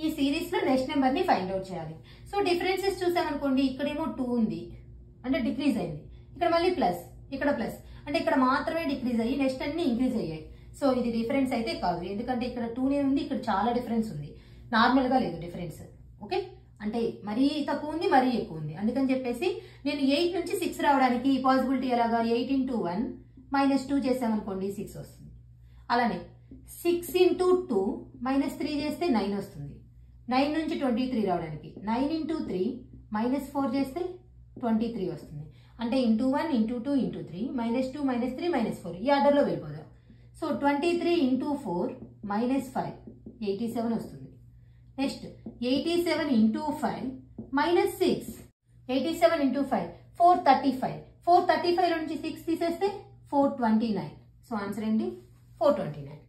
ఈ సిరీస్లో నెక్స్ట్ నెంబర్ని ఫైండ్ అవుట్ చేయాలి. సో డిఫరెన్సెస్ చూసామనుకోండి ఇక్కడేమో టూ ఉంది. అంటే డిక్రీజ్ అయింది. ఇక్కడ మళ్ళీ ప్లస్ ఇక్కడ ప్లస్ అంటే ఇక్కడ మాత్రమే డిక్రీజ్ అయ్యి నెక్స్ట్ అన్ని ఇంక్రీజ్ అయ్యాయి. సో ఇది డిఫరెన్స్ అయితే కాదు. ఎందుకంటే ఇక్కడ టూనే ఉంది ఇక్కడ చాలా డిఫరెన్స్ ఉంది. నార్మల్గా లేదు డిఫరెన్స్ ఓకే అంటే మరీ తక్కువ ఉంది మరీ ఎక్కువ ఉంది. అందుకని చెప్పేసి నేను ఎయిట్ నుంచి సిక్స్ రావడానికి పాసిబిలిటీ ఎలాగా? Eight into one minus two చేసామనుకోండి సిక్స్ వస్తుంది. అలానే six into two minus three చేస్తే నైన్ వస్తుంది. నైన్ నుంచి ట్వంటీ త్రీ రావడానికి. Nine into three minus four చేస్తే ట్వంటీ త్రీ వస్తుంది. అంటే into one into two into three minus two minus three minus four. ఈ ఆర్డర్లో వెళ్ళిపోదాం. So twenty three into four minus five eighty seven వస్తుంది. Next eighty seven into five minus six. Eighty seven into five four thirty five. Four thirty five నుంచి six తీసేస్తే four twenty nine. So answer ఏంటి? Four twenty nine.